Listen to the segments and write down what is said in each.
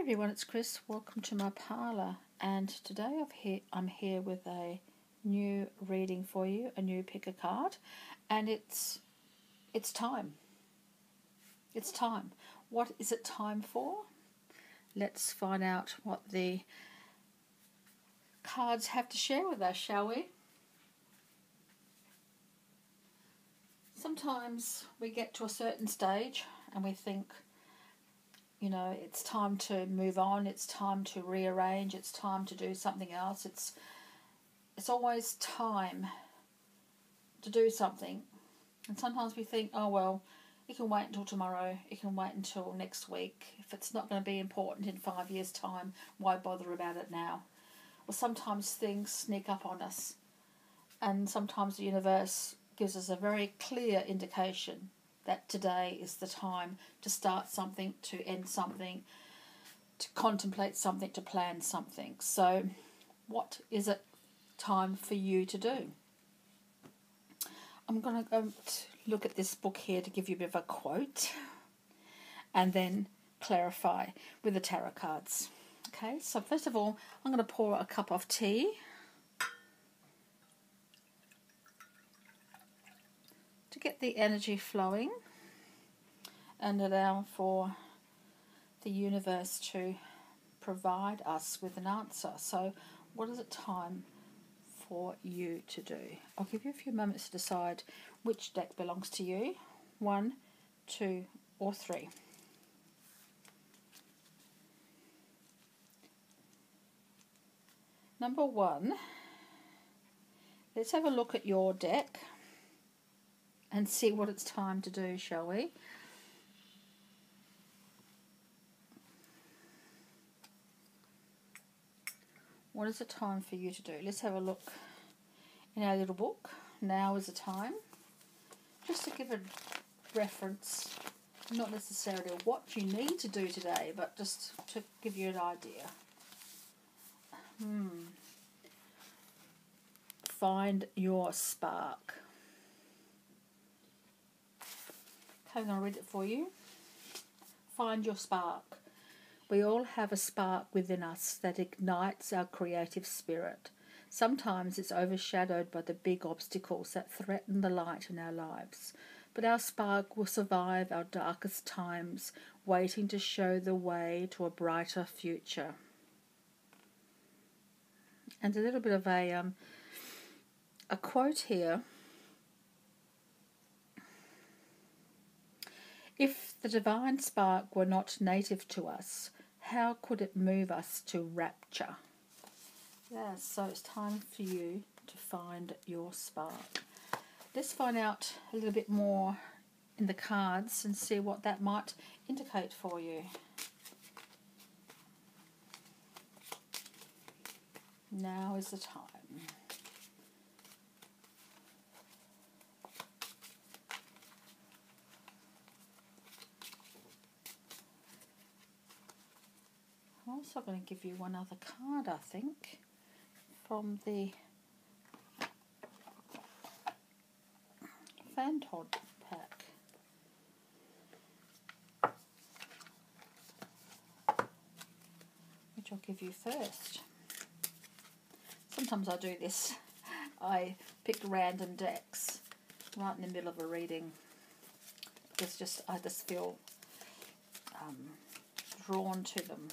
everyone, it's Chris. Welcome to my parlour. And today he- I'm here with a new reading for you, a new pick a card, and it's it's time. It's time. What is it time for? Let's find out what the cards have to share with us, shall we? Sometimes we get to a certain stage and we think you know, it's time to move on, it's time to rearrange, it's time to do something else. It's it's always time to do something. And sometimes we think, oh well, it can wait until tomorrow, it can wait until next week. If it's not going to be important in five years' time, why bother about it now? Well, sometimes things sneak up on us, and sometimes the universe gives us a very clear indication that today is the time to start something, to end something, to contemplate something, to plan something. So, what is it time for you to do? I'm going to go look at this book here to give you a bit of a quote and then clarify with the tarot cards. Okay, so first of all, I'm going to pour a cup of tea. Get the energy flowing and allow for the universe to provide us with an answer. So, what is it time for you to do? I'll give you a few moments to decide which deck belongs to you one, two, or three. Number one, let's have a look at your deck and see what it's time to do, shall we? What is the time for you to do? Let's have a look in our little book. Now is the time. Just to give a reference, not necessarily what you need to do today, but just to give you an idea. Hmm. Find your spark. Okay, I'm going to read it for you. Find your spark. We all have a spark within us that ignites our creative spirit. Sometimes it's overshadowed by the big obstacles that threaten the light in our lives. But our spark will survive our darkest times, waiting to show the way to a brighter future. And a little bit of a um, a quote here If the divine spark were not native to us, how could it move us to rapture? Yeah, so it's time for you to find your spark. Let's find out a little bit more in the cards and see what that might indicate for you. Now is the time. I'm going to give you one other card, I think, from the Fantod pack. Which I'll give you first. Sometimes I do this. I pick random decks right in the middle of a reading. It's just I just feel um, drawn to them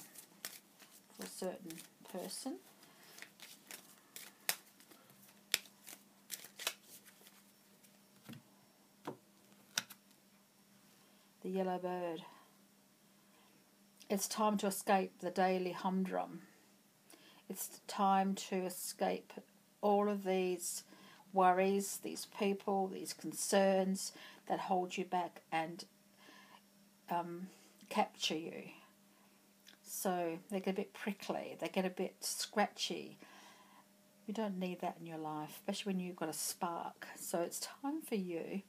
a certain person. The yellow bird. It's time to escape the daily humdrum. It's time to escape all of these worries, these people, these concerns that hold you back and um, capture you. So they get a bit prickly, they get a bit scratchy. You don't need that in your life, especially when you've got a spark. So it's time for you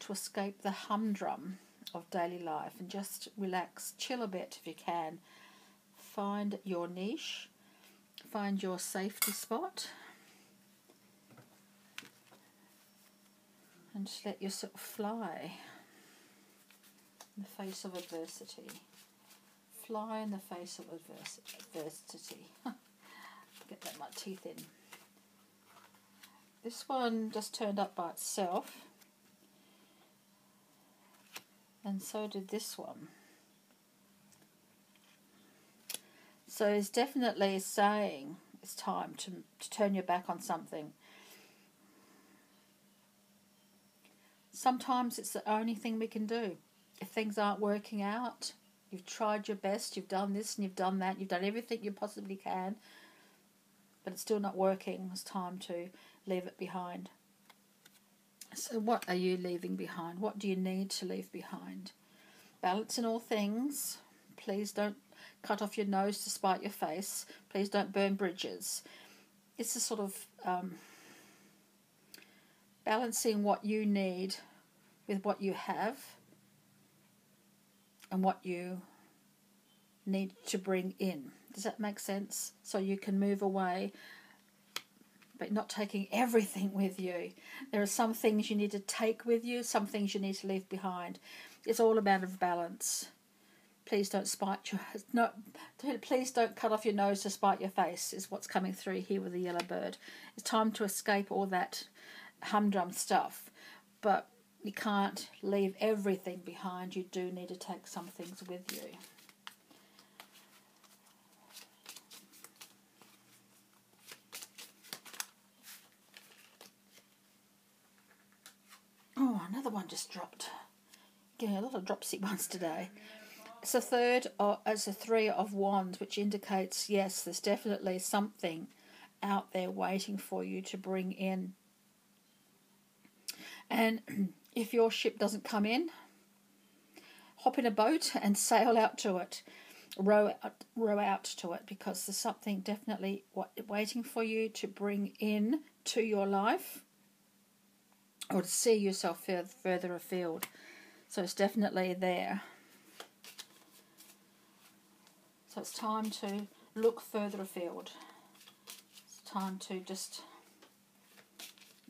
to escape the humdrum of daily life and just relax, chill a bit if you can. Find your niche, find your safety spot, and just let yourself fly in the face of adversity fly in the face of adversity. Get that my teeth in. This one just turned up by itself. And so did this one. So it's definitely saying it's time to, to turn your back on something. Sometimes it's the only thing we can do. If things aren't working out, you've tried your best, you've done this and you've done that, you've done everything you possibly can, but it's still not working. It's time to leave it behind. So, what are you leaving behind? What do you need to leave behind? Balance in all things. Please don't cut off your nose to spite your face. Please don't burn bridges. It's a sort of um, balancing what you need with what you have and what you need to bring in. Does that make sense? So you can move away, but not taking everything with you. There are some things you need to take with you, some things you need to leave behind. It's all a matter of balance. Please don't spite your no. Please don't cut off your nose to spite your face. Is what's coming through here with the yellow bird. It's time to escape all that humdrum stuff, but you can't leave everything behind. You do need to take some things with you. Oh, another one just dropped. Getting a lot of dropsy ones today. It's a third, or it's a three of wands, which indicates yes, there's definitely something out there waiting for you to bring in. And if your ship doesn't come in, hop in a boat and sail out to it, row out, row out to it because there's something definitely waiting for you to bring in to your life or to see yourself further afield. So it's definitely there. So it's time to look further afield. It's time to just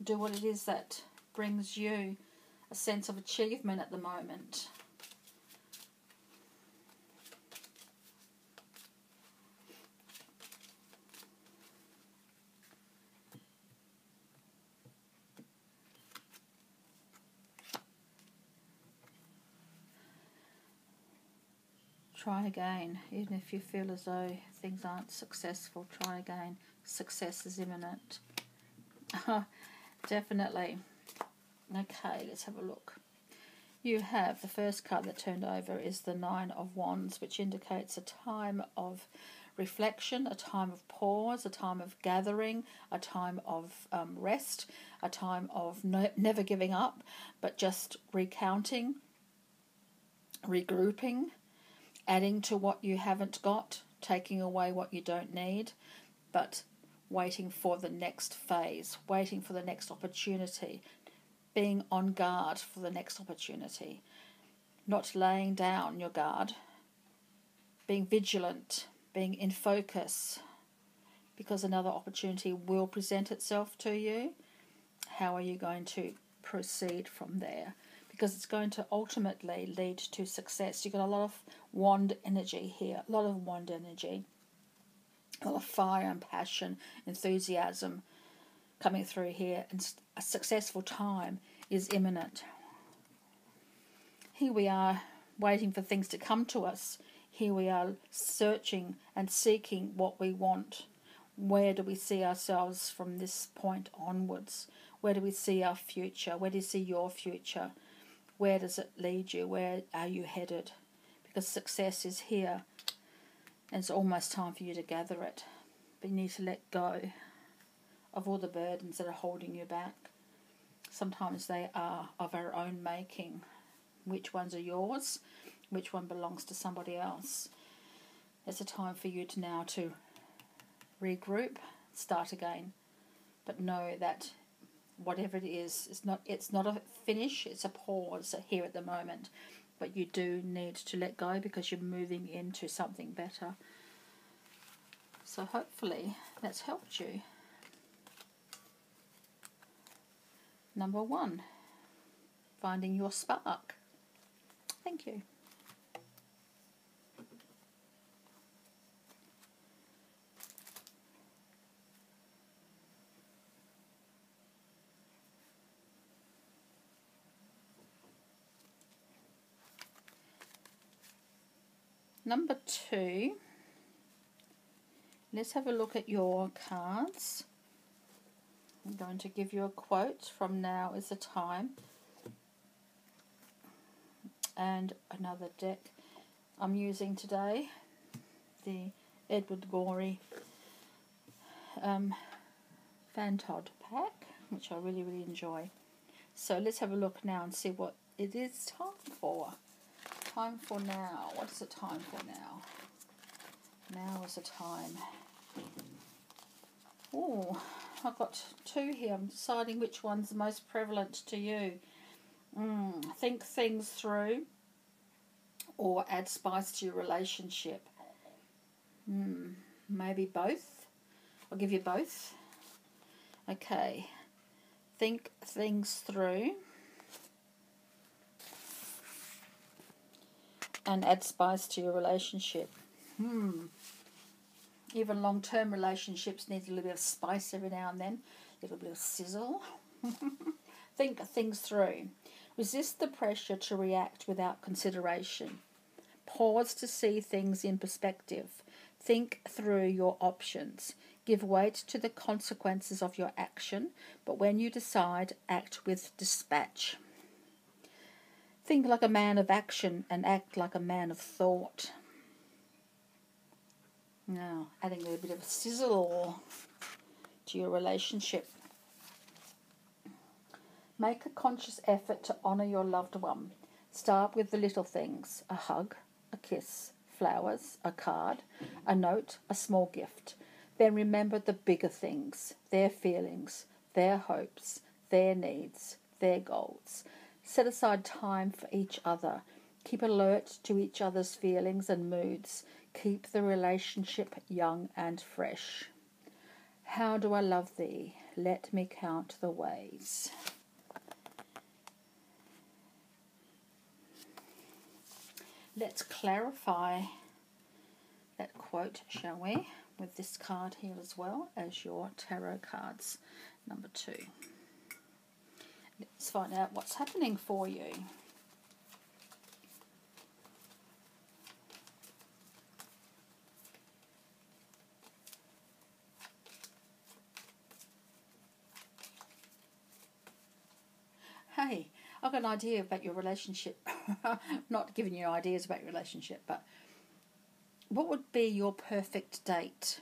do what it is that brings you a sense of achievement at the moment. Try again, even if you feel as though things aren't successful, try again. Success is imminent. Definitely. Okay, let's have a look. You have the first card that turned over is the Nine of Wands, which indicates a time of reflection, a time of pause, a time of gathering, a time of um, rest, a time of no, never giving up, but just recounting, regrouping, adding to what you haven't got, taking away what you don't need, but waiting for the next phase, waiting for the next opportunity, being on guard for the next opportunity, not laying down your guard, being vigilant, being in focus, because another opportunity will present itself to you. How are you going to proceed from there? Because it's going to ultimately lead to success. You've got a lot of wand energy here, a lot of wand energy, a lot of fire and passion, enthusiasm coming through here, and a successful time is imminent. Here we are waiting for things to come to us. Here we are searching and seeking what we want. Where do we see ourselves from this point onwards? Where do we see our future? Where do you see your future? Where does it lead you? Where are you headed? Because success is here and it's almost time for you to gather it. But you need to let go of all the burdens that are holding you back. Sometimes they are of our own making. Which ones are yours? Which one belongs to somebody else? It's a time for you to now to regroup, start again. But know that whatever it is, it's not it's not a finish, it's a pause here at the moment. But you do need to let go because you're moving into something better. So hopefully that's helped you. number one, finding your spark. Thank you. Number two, let's have a look at your cards. I'm going to give you a quote from Now is the Time and another deck I'm using today, the Edward Gorey um, Fantod pack, which I really, really enjoy. So let's have a look now and see what it is time for. Time for now. What is it time for now? Now is the time. Oh, I've got two here. I'm deciding which one's the most prevalent to you. Mm, think things through or add spice to your relationship. Mm, maybe both. I'll give you both. Okay. Think things through. And add spice to your relationship. Hmm. Even long term relationships need a little bit of spice every now and then, a little bit of sizzle. Think things through. Resist the pressure to react without consideration. Pause to see things in perspective. Think through your options. Give weight to the consequences of your action, but when you decide, act with dispatch. Think like a man of action and act like a man of thought. Now, adding a little bit of sizzle to your relationship. Make a conscious effort to honour your loved one. Start with the little things a hug, a kiss, flowers, a card, a note, a small gift. Then remember the bigger things, their feelings, their hopes, their needs, their goals. Set aside time for each other. Keep alert to each other's feelings and moods. Keep the relationship young and fresh. How do I love thee? Let me count the ways. Let's clarify that quote, shall we, with this card here as well as your tarot cards, number two. Let's find out what's happening for you. I've got an idea about your relationship. Not giving you ideas about your relationship, but what would be your perfect date?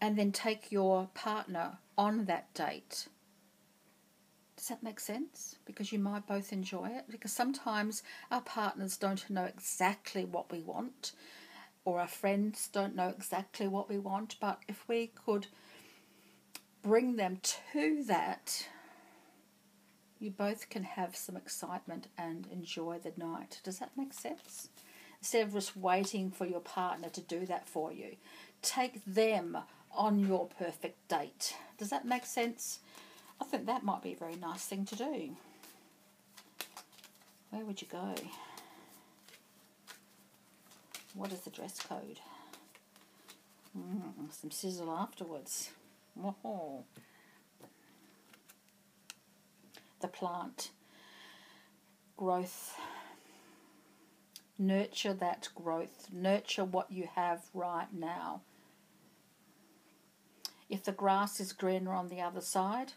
And then take your partner on that date. Does that make sense? Because you might both enjoy it. Because sometimes our partners don't know exactly what we want, or our friends don't know exactly what we want. But if we could bring them to that, you both can have some excitement and enjoy the night. Does that make sense? Instead of just waiting for your partner to do that for you, take them on your perfect date. Does that make sense? I think that might be a very nice thing to do. Where would you go? What is the dress code? Mm, some sizzle afterwards. Oh. The plant. Growth. Nurture that growth. Nurture what you have right now. If the grass is greener on the other side,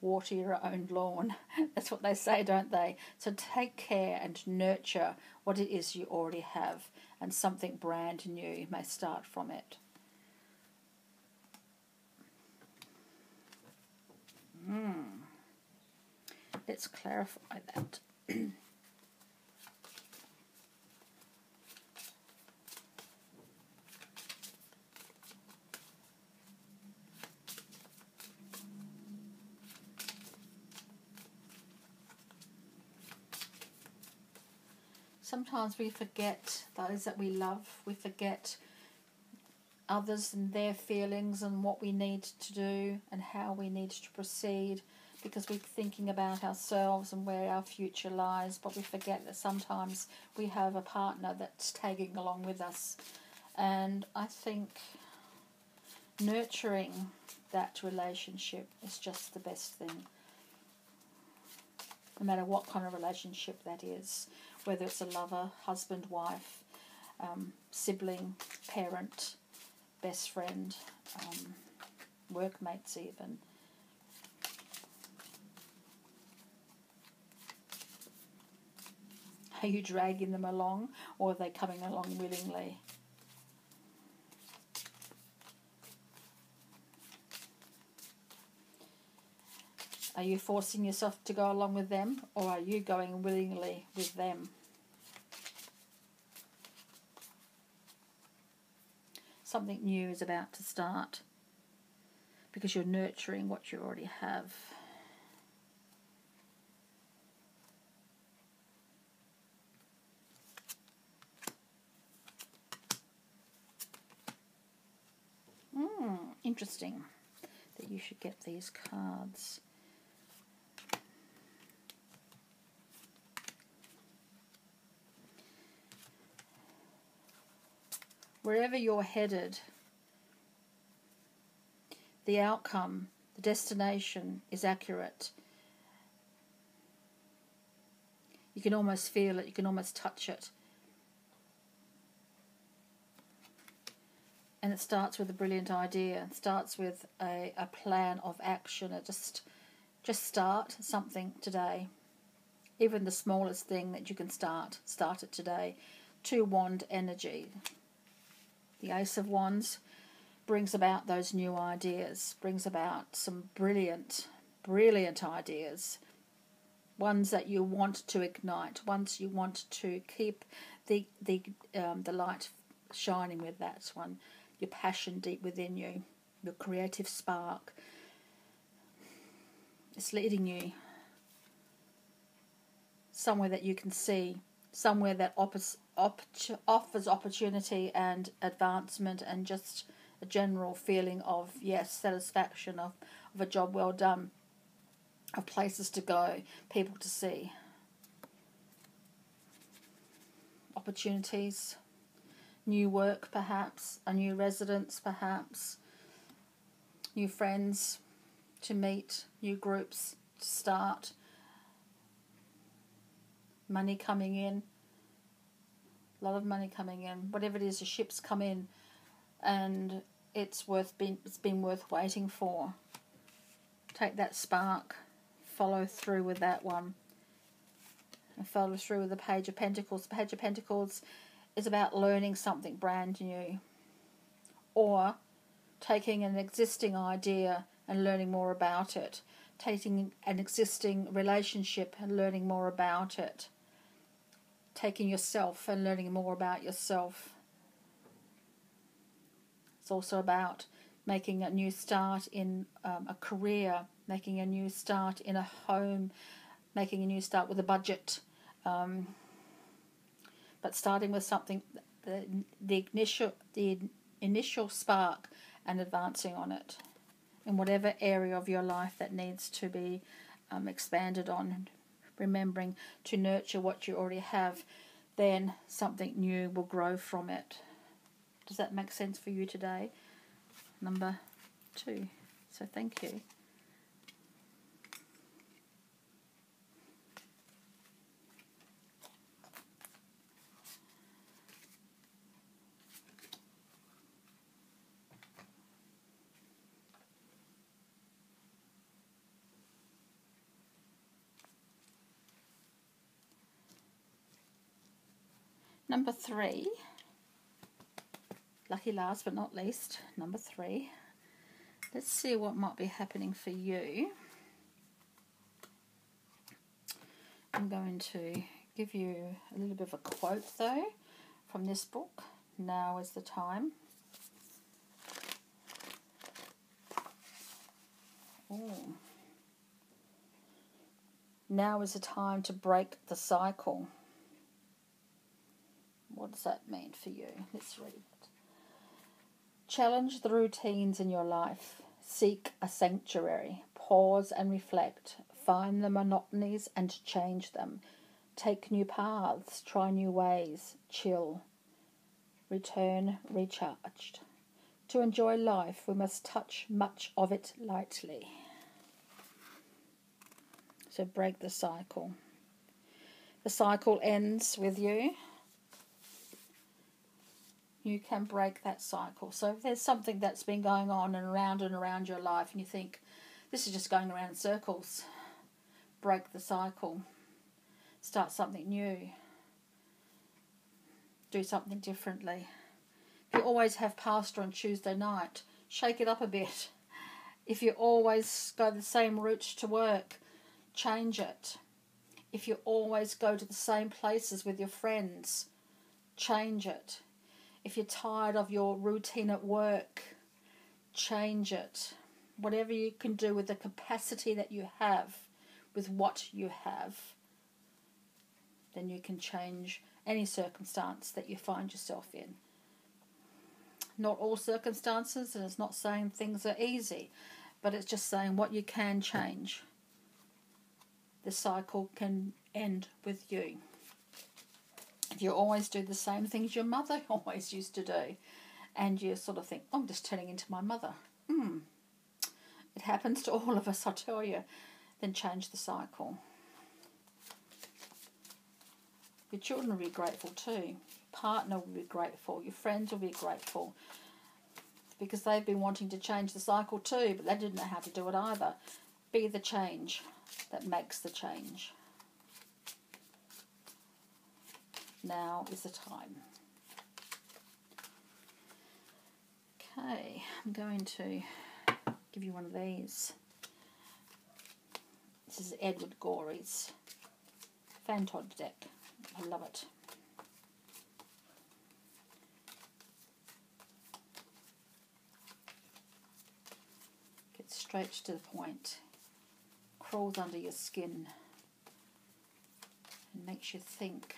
water your own lawn. That's what they say, don't they? So take care and nurture what it is you already have, and something brand new may start from it. Mm. Let's clarify that. Sometimes we forget those that we love. We forget others and their feelings and what we need to do and how we need to proceed because we're thinking about ourselves and where our future lies, but we forget that sometimes we have a partner that's tagging along with us. And I think nurturing that relationship is just the best thing. no matter what kind of relationship that is, whether it's a lover, husband, wife, um, sibling, parent, best friend, um, workmates, even. Are you dragging them along or are they coming along willingly? Are you forcing yourself to go along with them or are you going willingly with them? Something new is about to start because you're nurturing what you already have. Hmm, interesting that you should get these cards. wherever you're headed, the outcome, the destination is accurate. You can almost feel it, you can almost touch it. And it starts with a brilliant idea. It starts with a, a plan of action. It just just start something today. Even the smallest thing that you can start, start it today. Two wand energy. The Ace of Wands brings about those new ideas, brings about some brilliant, brilliant ideas. Ones that you want to ignite, ones you want to keep the the um, the light shining with. That one, your passion deep within you, your creative spark. It's leading you somewhere that you can see, somewhere that op- offers opportunity and advancement and just a general feeling of yes satisfaction of, of a job well done of places to go people to see opportunities new work perhaps a new residence perhaps new friends to meet new groups to start money coming in a lot of money coming in. Whatever it is, the ships come in, and it's worth being it's been worth waiting for. Take that spark, follow through with that one, and follow through with the Page of Pentacles. The Page of Pentacles is about learning something brand new, or taking an existing idea and learning more about it, taking an existing relationship and learning more about it taking yourself and learning more about yourself. It's also about making a new start in um, a career, making a new start in a home, making a new start with a budget. Um, but starting with something, the, the initial the initial spark, and advancing on it in whatever area of your life that needs to be um, expanded on remembering to nurture what you already have, then something new will grow from it. Does that make sense for you today? Number two. So thank you. Number three, lucky last but not least, number three. Let's see what might be happening for you. I'm going to give you a little bit of a quote though from this book. Now is the time. Ooh. Now is the time to break the cycle. What does that mean for you? Let's read it. Challenge the routines in your life. Seek a sanctuary. Pause and reflect. Find the monotonies and change them. Take new paths. Try new ways. Chill. Return recharged. To enjoy life, we must touch much of it lightly. So break the cycle. The cycle ends with you. You can break that cycle. So if there's something that's been going on and around and around your life and you think, this is just going around in circles, break the cycle. Start something new. Do something differently. If you always have pasta on Tuesday night, shake it up a bit. If you always go the same route to work, change it. If you always go to the same places with your friends, change it. If you're tired of your routine at work, change it. Whatever you can do with the capacity that you have, with what you have, then you can change any circumstance that you find yourself in not all circumstances, and it's not saying things are easy, but it's just saying what you can change. The cycle can end with you. You always do the same things your mother always used to do, and you sort of think, oh, I'm just turning into my mother. Hmm. It happens to all of us, I tell you. Then change the cycle. Your children will be grateful too partner will be grateful, your friends will be grateful because they've been wanting to change the cycle too, but they didn't know how to do it either. Be the change that makes the change. Now is the time. Okay, I'm going to give you one of these. This is Edward Gorey's Fantod deck. I love it. Gets straight to the point, crawls under your skin and makes you think.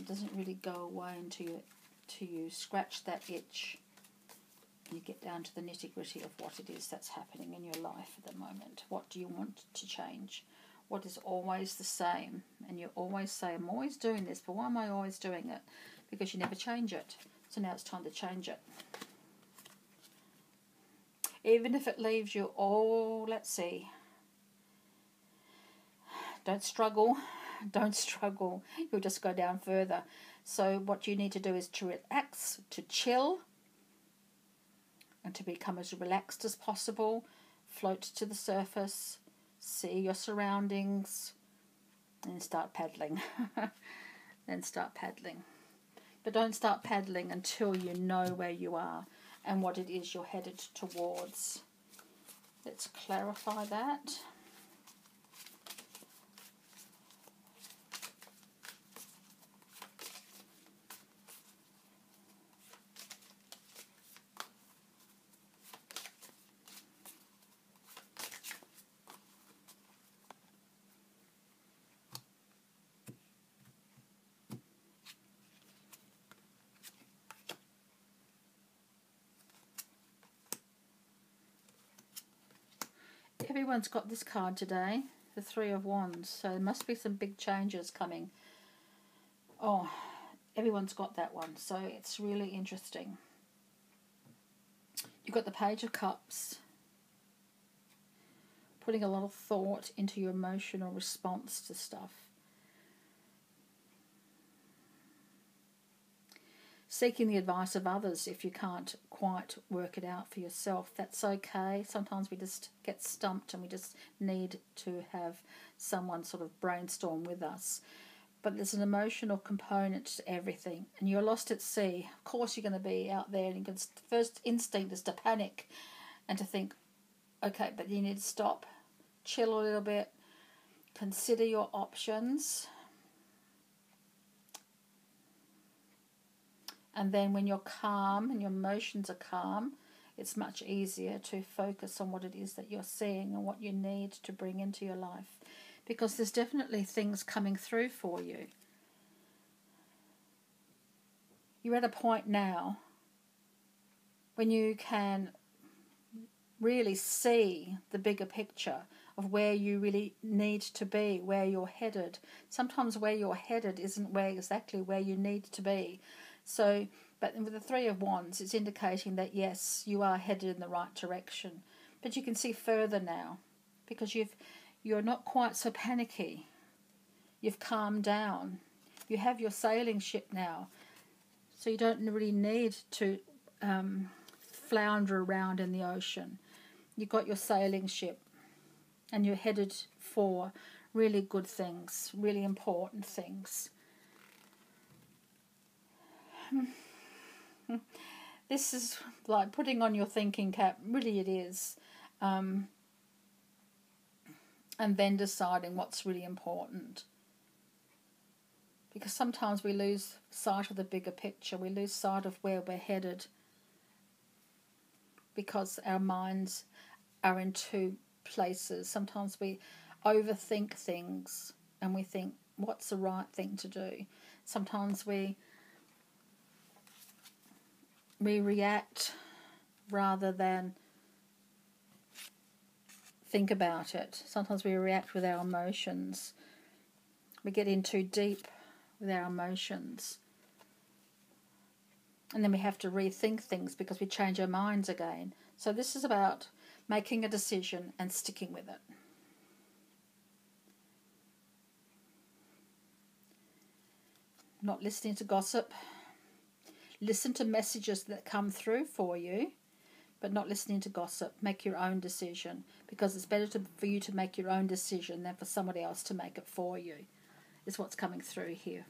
It doesn't really go away until you, until you scratch that itch and you get down to the nitty gritty of what it is that's happening in your life at the moment. What do you want to change? What is always the same? And you always say, I'm always doing this, but why am I always doing it? Because you never change it. So now it's time to change it even if it leaves you all, let's see, don't struggle, don't struggle, you'll just go down further. So, what you need to do is to relax, to chill, and to become as relaxed as possible. Float to the surface, see your surroundings, and start paddling. then start paddling. But don't start paddling until you know where you are and what it is you're headed towards. Let's clarify that. Everyone's got this card today, the Three of Wands, so there must be some big changes coming. Oh, everyone's got that one, so it's really interesting. You've got the Page of Cups, putting a lot of thought into your emotional response to stuff. Seeking the advice of others if you can't quite work it out for yourself. That's okay. Sometimes we just get stumped and we just need to have someone sort of brainstorm with us. But there's an emotional component to everything, and you're lost at sea. Of course, you're going to be out there, and you can, the first instinct is to panic and to think, okay, but you need to stop, chill a little bit, consider your options And then when you're calm and your emotions are calm, it's much easier to focus on what it is that you're seeing and what you need to bring into your life. Because there's definitely things coming through for you. You're at a point now when you can really see the bigger picture of where you really need to be, where you're headed. Sometimes where you're headed isn't where exactly where you need to be. So, but with the Three of Wands, it's indicating that yes, you are headed in the right direction. But you can see further now because you've you're not quite so panicky. You've calmed down. You have your sailing ship now, so you don't really need to um, flounder around in the ocean. You've got your sailing ship, and you're headed for really good things, really important things. this is like putting on your thinking cap, really, it is. Um, and then deciding what's really important. Because sometimes we lose sight of the bigger picture, we lose sight of where we're headed because our minds are in two places. Sometimes we overthink things and we think, what's the right thing to do? Sometimes we we react rather than think about it. Sometimes we react with our emotions. We get in too deep with our emotions. And then we have to rethink things because we change our minds again. So, this is about making a decision and sticking with it. Not listening to gossip. Listen to messages that come through for you but not listening to gossip. Make your own decision because it's better to, for you to make your own decision than for somebody else to make it for you, is what's coming through here.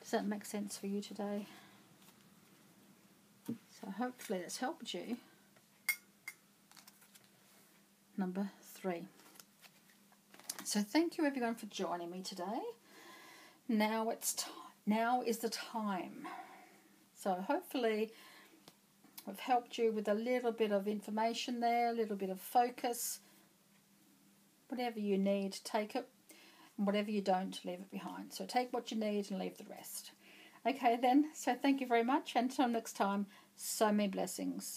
Does that make sense for you today? So hopefully that's helped you. Number three. So thank you everyone for joining me today. Now it's time. Now is the time. So hopefully I've helped you with a little bit of information there, a little bit of focus. Whatever you need, take it. And whatever you don't, leave it behind. So take what you need and leave the rest. Okay, then. So thank you very much. And until next time, so many blessings.